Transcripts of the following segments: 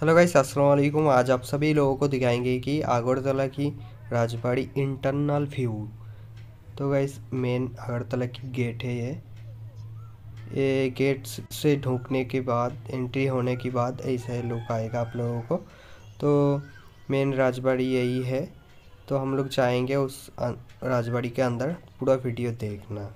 Hello guys अस्सलाम वालेकुम आज आप सभी लोगों को दिखाएँगे कि आगरतला की राजबाड़ी इंटरनल व्यू। तो गाइस, मेन आगरतला की गेट है ये। ये गेट से ढूंकने के बाद एंट्री होने के बाद ऐसा लुक आएगा आप लोगों को। तो मेन राजबाड़ी यही है। तो हम लोग चाहेंगे उस राजबाड़ी के अंदर पूरा वीडियो देखना।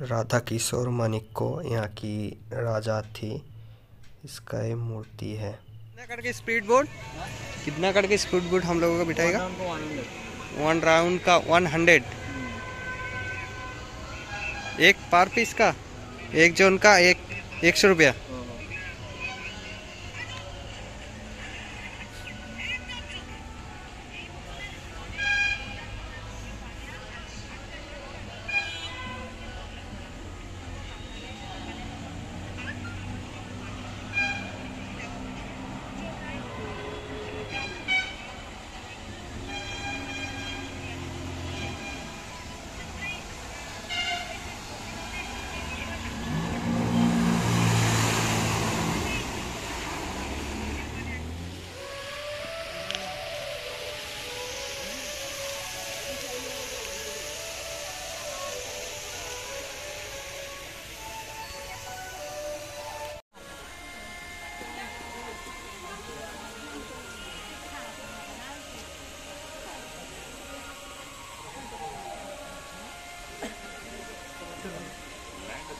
राधा किशोर मणिक को यहाँ की राजा थी। इसका ये मूर्ति है। कितना करके स्पीड बोर्ड कितना करके स्पीड बोर्ड हम लोगों का बिठाएगा? वन राउंड का वन हंड्रेड एक पार पीस का? एक जोन का एक एक सौ रुपया।